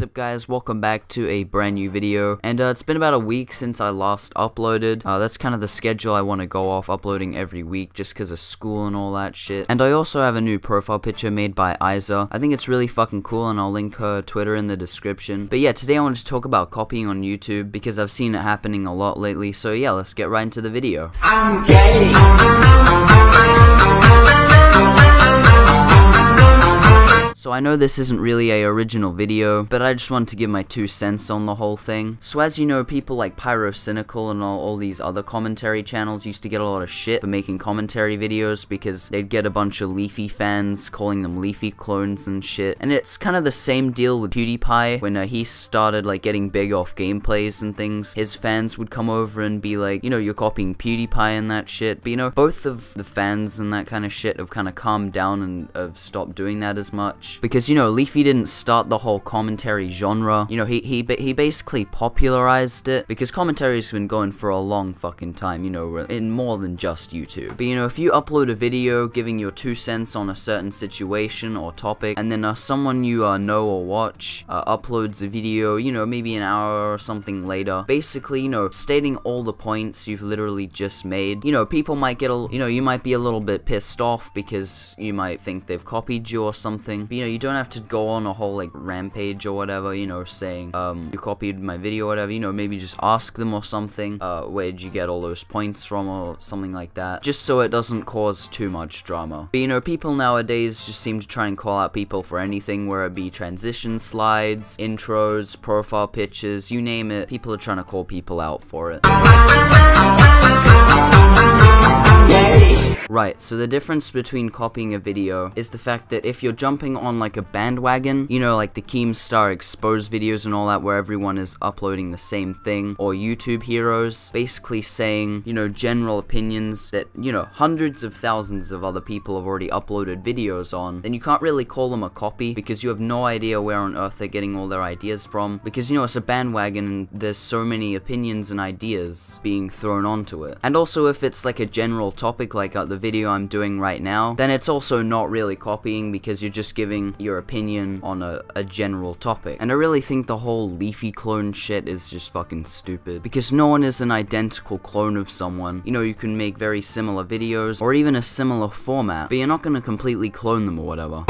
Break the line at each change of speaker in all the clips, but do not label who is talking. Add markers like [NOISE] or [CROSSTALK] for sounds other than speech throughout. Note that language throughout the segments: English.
What's up guys, welcome back to a brand new video, and uh, it's been about a week since I last uploaded, uh, that's kind of the schedule I want to go off, uploading every week just because of school and all that shit, and I also have a new profile picture made by Iza, I think it's really fucking cool and I'll link her Twitter in the description, but yeah, today I wanted to talk about copying on YouTube because I've seen it happening a lot lately, so yeah, let's get right into the video. So I know this isn't really a original video, but I just wanted to give my two cents on the whole thing. So as you know, people like Pyrocynical and all, all these other commentary channels used to get a lot of shit for making commentary videos because they'd get a bunch of Leafy fans calling them Leafy clones and shit. And it's kind of the same deal with PewDiePie when uh, he started like getting big off gameplays and things. His fans would come over and be like, you know, you're copying PewDiePie and that shit. But you know, both of the fans and that kind of shit have kind of calmed down and have stopped doing that as much because you know Leafy didn't start the whole commentary genre. You know he he he basically popularized it because commentary's been going for a long fucking time. You know in more than just YouTube. But you know if you upload a video giving your two cents on a certain situation or topic, and then uh, someone you uh, know or watch uh, uploads a video, you know maybe an hour or something later, basically you know stating all the points you've literally just made. You know people might get a you know you might be a little bit pissed off because you might think they've copied you or something. But, you know, you don't have to go on a whole, like, rampage or whatever, you know, saying, um, you copied my video or whatever, you know, maybe just ask them or something, uh, where'd you get all those points from or something like that, just so it doesn't cause too much drama. But, you know, people nowadays just seem to try and call out people for anything, where it be transition slides, intros, profile pictures, you name it, people are trying to call people out for it. Right, so the difference between copying a video is the fact that if you're jumping on like a bandwagon, you know, like the Keemstar exposed videos and all that where everyone is uploading the same thing, or YouTube heroes, basically saying, you know, general opinions that, you know, hundreds of thousands of other people have already uploaded videos on, then you can't really call them a copy because you have no idea where on earth they're getting all their ideas from, because, you know, it's a bandwagon and there's so many opinions and ideas being thrown onto it. And also if it's like a general topic like uh, the video I'm doing right now, then it's also not really copying because you're just giving your opinion on a, a general topic. And I really think the whole leafy clone shit is just fucking stupid because no one is an identical clone of someone. You know, you can make very similar videos or even a similar format, but you're not gonna completely clone them or whatever.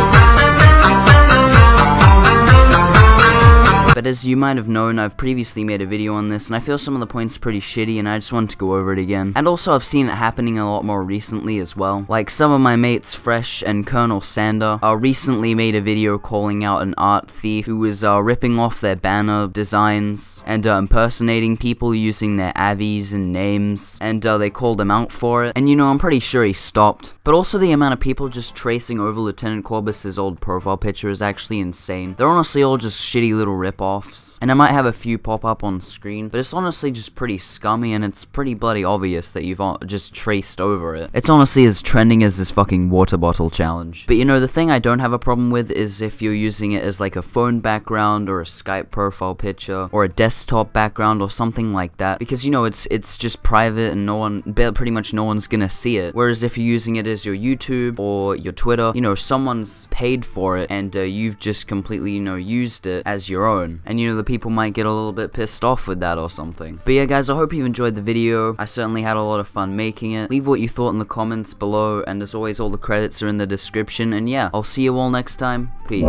[LAUGHS] But as you might have known, I've previously made a video on this, and I feel some of the points are pretty shitty, and I just wanted to go over it again. And also, I've seen it happening a lot more recently as well. Like, some of my mates, Fresh and Colonel Sander, uh, recently made a video calling out an art thief who was uh, ripping off their banner designs and uh, impersonating people using their avies and names, and uh, they called him out for it. And you know, I'm pretty sure he stopped. But also the amount of people just tracing over Lieutenant Corbis's old profile picture is actually insane. They're honestly all just shitty little offs. And I might have a few pop up on screen, but it's honestly just pretty scummy and it's pretty bloody obvious that you've just traced over it. It's honestly as trending as this fucking water bottle challenge. But you know, the thing I don't have a problem with is if you're using it as like a phone background or a Skype profile picture or a desktop background or something like that. Because you know, it's it's just private and no one, pretty much no one's gonna see it. Whereas if you're using it as your YouTube or your Twitter, you know, someone's paid for it and uh, you've just completely, you know, used it as your own and you know the people might get a little bit pissed off with that or something. But yeah guys, I hope you enjoyed the video. I certainly had a lot of fun making it. Leave what you thought in the comments below, and as always, all the credits are in the description. And yeah, I'll see you all next time. Peace.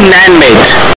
I